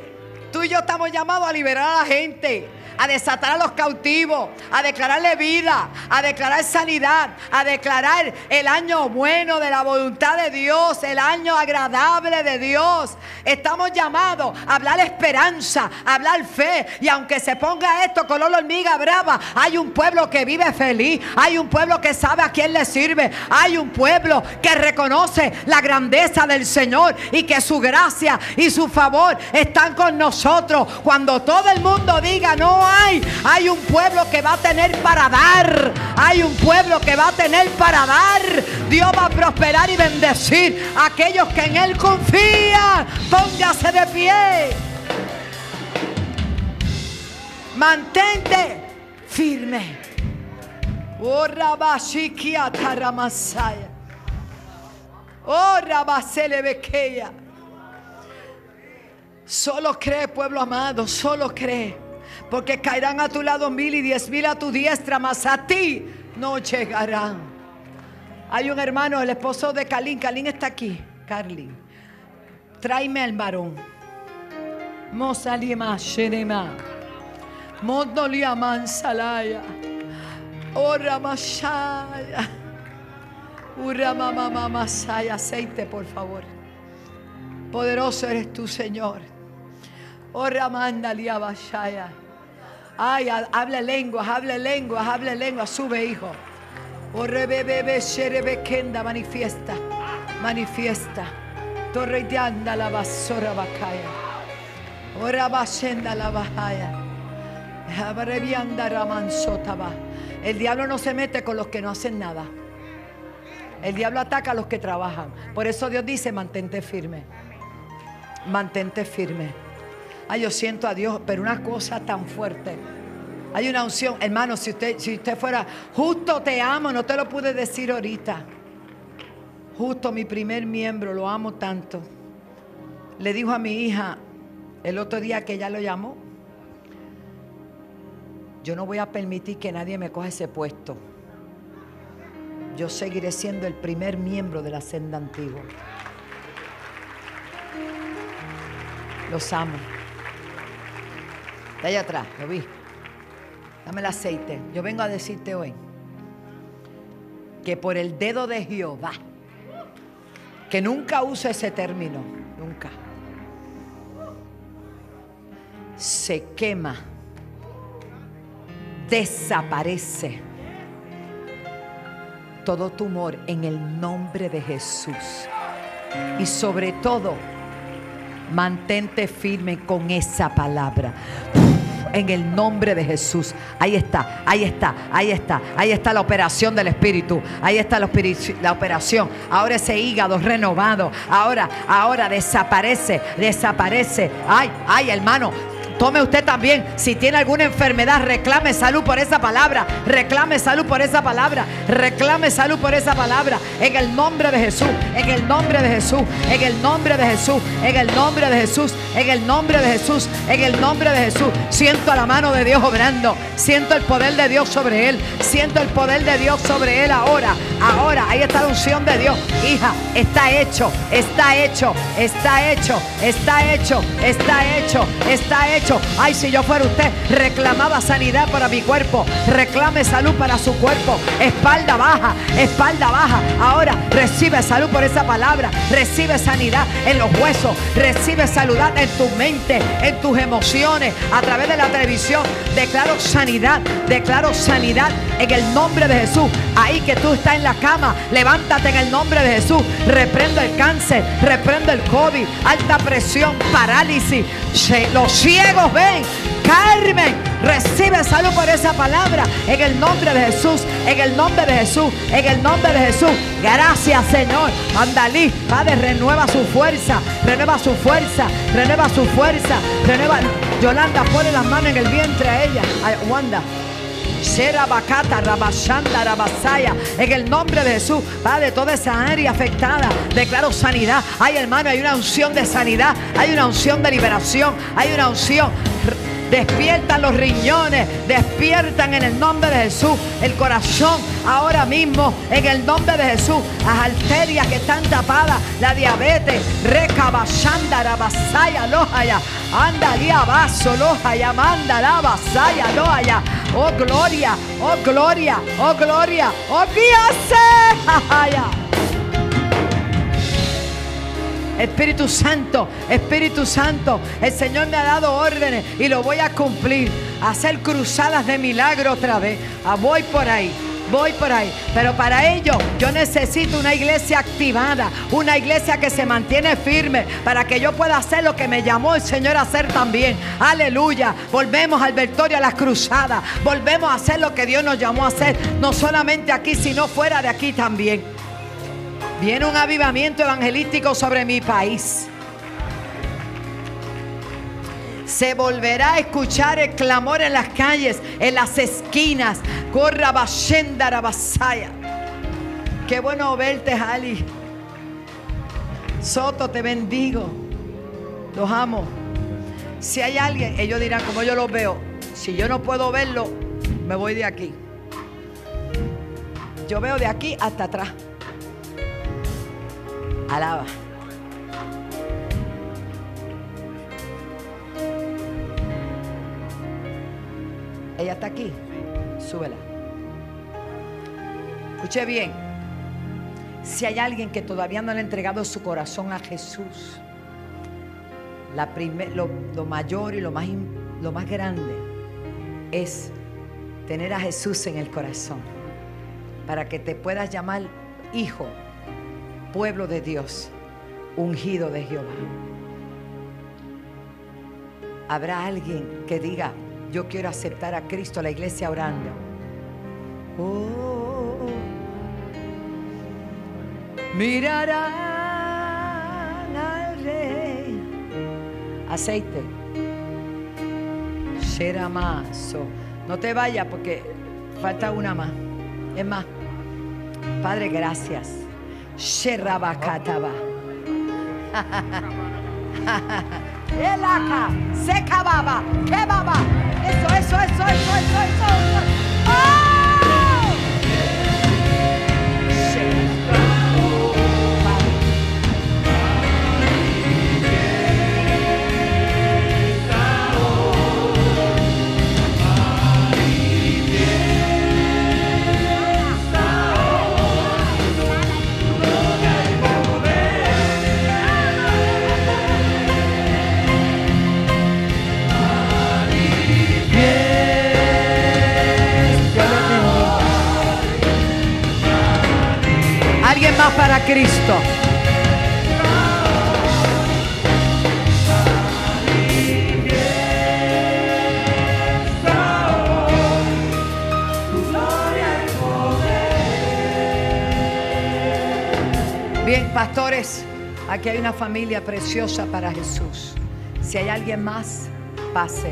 Tú y yo estamos llamados a liberar a la gente a desatar a los cautivos, a declararle vida, a declarar sanidad, a declarar el año bueno de la voluntad de Dios, el año agradable de Dios. Estamos llamados a hablar esperanza, a hablar fe. Y aunque se ponga esto color hormiga brava, hay un pueblo que vive feliz, hay un pueblo que sabe a quién le sirve, hay un pueblo que reconoce la grandeza del Señor y que su gracia y su favor están con nosotros. Cuando todo el mundo diga no hay. Un pueblo que va a tener para dar. Hay un pueblo que va a tener para dar. Dios va a prosperar y bendecir a aquellos que en Él confían. Póngase de pie. Mantente firme. Oh, Oh, Solo cree, pueblo amado, solo cree. Porque caerán a tu lado mil y diez mil a tu diestra, mas a ti no llegarán. Hay un hermano, el esposo de Kalin. Kalin está aquí. Carlin. Tráeme al varón. Mosalima Shenema. Mondoliaman Salaya. Ora Mashaya. Ura mamá masaya. Aceite, por favor. Poderoso eres tú, Señor. Ora mandalia Bashaya. Ay, habla lenguas, habla lenguas, habla lenguas. Sube, hijo. Kenda manifiesta, manifiesta. Torre de anda la basura bacaya. Ora basenda la bajaya. El diablo no se mete con los que no hacen nada. El diablo ataca a los que trabajan. Por eso Dios dice, mantente firme. Mantente firme. Ay, yo siento a Dios, pero una cosa tan fuerte. Hay una unción, hermano, si usted, si usted fuera, justo te amo, no te lo pude decir ahorita. Justo mi primer miembro, lo amo tanto. Le dijo a mi hija el otro día que ella lo llamó, yo no voy a permitir que nadie me coja ese puesto. Yo seguiré siendo el primer miembro de la senda antigua. Los amo allá atrás, lo vi. Dame el aceite. Yo vengo a decirte hoy que por el dedo de Jehová, que nunca use ese término, nunca, se quema, desaparece todo tumor en el nombre de Jesús. Y sobre todo, mantente firme con esa palabra en el nombre de Jesús. Ahí está, ahí está, ahí está, ahí está la operación del Espíritu. Ahí está la, operación. Ahora ese hígado renovado. Ahora, ahora desaparece, desaparece. Ay, ay, hermano, Tome usted también, si tiene alguna enfermedad, reclame salud por esa palabra. Reclame salud por esa palabra. Reclame salud por esa palabra. En el nombre de Jesús, en el nombre de Jesús, en el nombre de Jesús, en el nombre de Jesús, en el nombre de Jesús, en el nombre de Jesús. Siento la mano de Dios obrando. Siento el poder de Dios sobre él. Siento el poder de Dios sobre él ahora. Ahora, ahí está la unción de Dios. Hija, está hecho, está hecho, está hecho, está hecho, está hecho, está hecho. Ay, si yo fuera usted, reclamaba sanidad para mi cuerpo. Reclame salud para su cuerpo. Espalda baja, espalda baja. Ahora recibe salud por esa palabra. Recibe sanidad en los huesos. Recibe salud en tu mente, en tus emociones. A través de la televisión. Declaro sanidad. Declaro sanidad en el nombre de Jesús. Ahí que tú estás en la cama, levántate en el nombre de Jesús. Reprendo el cáncer, reprendo el COVID, alta presión, parálisis. Los ciegos ven. Carmen, recibe salud por esa palabra. En el nombre de Jesús, en el nombre de Jesús, en el nombre de Jesús. Gracias, Señor. Andalí, Padre, renueva su fuerza, renueva su fuerza, renueva su fuerza, renueva. Yolanda, pone las manos en el vientre a ella. A. Rabasaya. En el nombre de Jesús, Padre, toda esa área afectada, declaro sanidad. Ay, hermano, hay una unción de sanidad, hay una unción de liberación, hay una unción. Despiertan los riñones, despiertan en el nombre de Jesús el corazón ahora mismo en el nombre de Jesús. Las arterias que están tapadas, la diabetes, recabashanda, rabasaya, lohaya, andalia vaso, lohaya, manda, la basaya, lohaya. Oh gloria, oh gloria, oh gloria, oh guíase. Espíritu Santo, Espíritu Santo, el Señor me ha dado órdenes y lo voy a cumplir. Hacer cruzadas de milagro otra vez. Ah, voy por ahí. Voy por ahí. Pero para ello yo necesito una iglesia activada, una iglesia que se mantiene firme para que yo pueda hacer lo que me llamó el Señor a hacer también. Aleluya. Volvemos al Victoria a las cruzadas. Volvemos a hacer lo que Dios nos llamó a hacer. No solamente aquí, sino fuera de aquí también. Viene un avivamiento evangelístico sobre mi país. Se volverá a escuchar el clamor en las calles, en las esquinas. Corra basaya. Qué bueno verte, Ali. Soto, te bendigo. Los amo. Si hay alguien, ellos dirán, como yo los veo, si yo no puedo verlo, me voy de aquí. Yo veo de aquí hasta atrás. Alaba. Ella está aquí. Súbela. Escuche bien. Si hay alguien que todavía no le ha entregado su corazón a Jesús, la lo, lo, mayor y lo más, lo más grande es tener a Jesús en el corazón para que te puedas llamar hijo pueblo de Dios, ungido de Jehová. Habrá alguien que diga, yo quiero aceptar a Cristo, la iglesia orando. Oh, mirarán al rey. Aceite. No te vayas porque falta una más. Es más. Padre, gracias. Sherabakataba. Elaka, Sekababa, Kebaba. Eso, eso, eso, eso, eso, eso. ¡Oh! Cristo. Bien, pastores, aquí hay una familia preciosa para Jesús. Si hay alguien más, pase.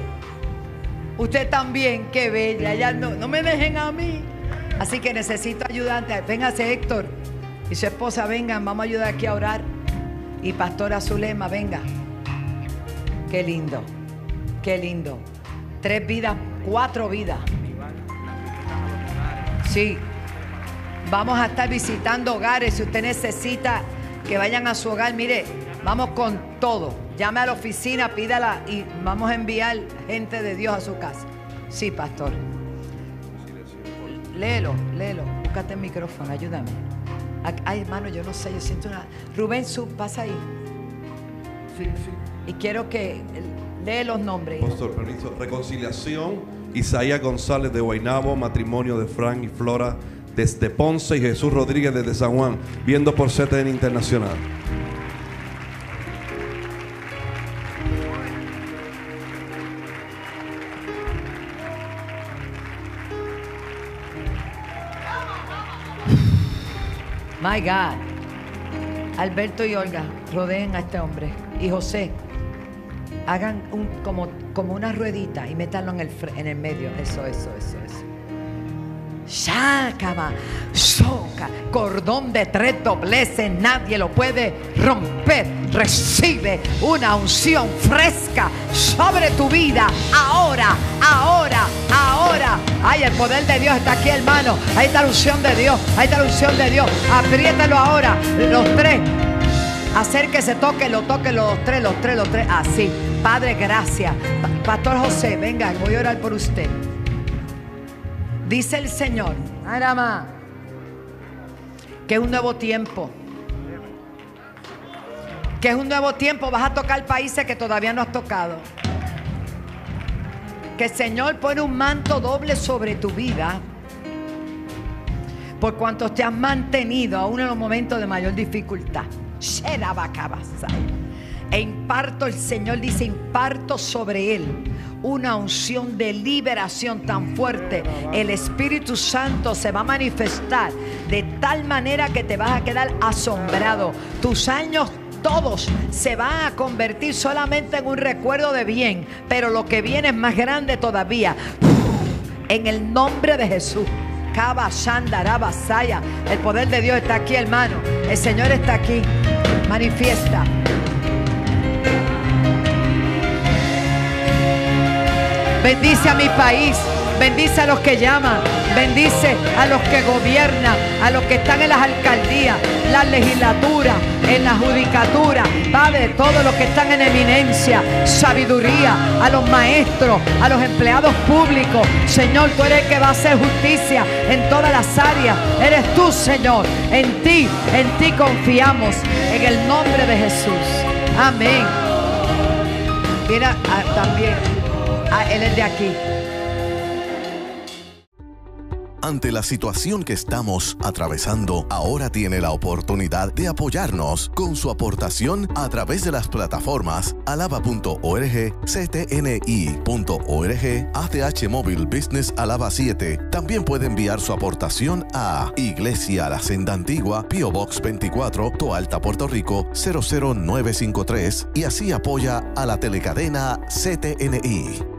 Usted también, qué bella. Ya no, no me dejen a mí. Así que necesito ayudante. Véngase, Héctor y su esposa, vengan, vamos a ayudar aquí a orar. Y Pastora Zulema, venga. Qué lindo, qué lindo. Tres vidas, cuatro vidas. Sí. Vamos a estar visitando hogares. Si usted necesita que vayan a su hogar, mire, vamos con todo. Llame a la oficina, pídala y vamos a enviar gente de Dios a su casa. Sí, pastor. Léelo, léelo. Búscate el micrófono, ayúdame. Ay, hermano, yo no sé, yo siento una. Rubén Sub, pasa ahí. Sí, sí. Y quiero que lee los nombres. Pastor, permiso. Reconciliación, Isaías González de Guainabo, matrimonio de Frank y Flora desde Ponce y Jesús Rodríguez desde San Juan, viendo por CTN Internacional. My God. Alberto y Olga, rodeen a este hombre. Y José, hagan como, como una ruedita y métanlo en el, en el medio. Eso, eso, eso, eso. Shakama, soca, cordón de tres dobleces, nadie lo puede romper. Recibe una unción fresca sobre tu vida. Ahora, ahora, ahora. Ay, el poder de Dios está aquí, hermano. Ahí está la unción de Dios. Ahí está la unción de Dios. Apriétalo ahora, los tres. Acérquese, tóquelo, tóquelo, los tres, los tres, los tres. Así. Padre, gracias. Pa- Pastor José, venga, voy a orar por usted. Dice el Señor, Arama, que es un nuevo tiempo. Que es un nuevo tiempo. Vas a tocar países que todavía no has tocado. Que el Señor pone un manto doble sobre tu vida. Por cuanto te has mantenido aún en los momentos de mayor dificultad. E imparto, el Señor dice, imparto sobre él una unción de liberación tan fuerte. El Espíritu Santo se va a manifestar de tal manera que te vas a quedar asombrado. Tus años todos se van a convertir solamente en un recuerdo de bien, pero lo que viene es más grande todavía. En el nombre de Jesús. El poder de Dios está aquí, hermano. El Señor está aquí. Manifiesta. Bendice a mi país. Bendice a los que llaman. Bendice a los que gobiernan. A los que están en las alcaldías, las legislaturas, en la judicatura. Padre, todos los que están en eminencia. Sabiduría. A los maestros. A los empleados públicos. Señor, tú eres el que va a hacer justicia en todas las áreas. Eres tú, Señor. En ti, en ti confiamos. En el nombre de Jesús. Amén. Mira ah, también. Ah, él es de aquí. Ante la situación que estamos atravesando, ahora tiene la oportunidad de apoyarnos con su aportación a través de las plataformas alaba.org, ctni.org, ATH Móvil Business Alaba 7. También puede enviar su aportación a Iglesia La Senda Antigua, Pio Box 24, Toalta, Puerto Rico 00953 y así apoya a la telecadena CTNI.